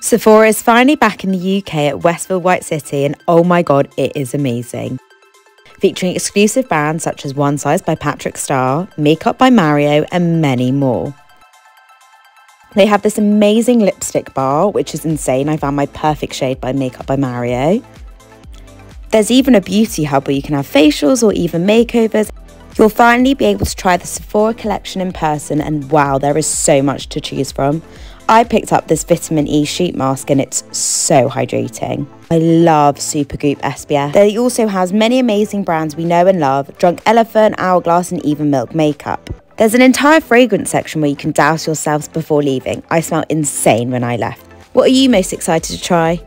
Sephora is finally back in the UK at Westfield White City, and oh my god, it is amazing. Featuring exclusive brands such as One Size by Patrick Starr, Makeup by Mario, and many more. They have this amazing lipstick bar, which is insane. I found my perfect shade by Makeup by Mario. There's even a beauty hub where you can have facials or even makeovers. You'll finally be able to try the Sephora collection in person, and wow, there is so much to choose from. I picked up this vitamin E sheet mask and it's so hydrating. I love Supergoop SPF. They also has many amazing brands we know and love, Drunk Elephant, Hourglass and even Milk Makeup. There's an entire fragrance section where you can douse yourselves before leaving. I smell insane when I left. What are you most excited to try?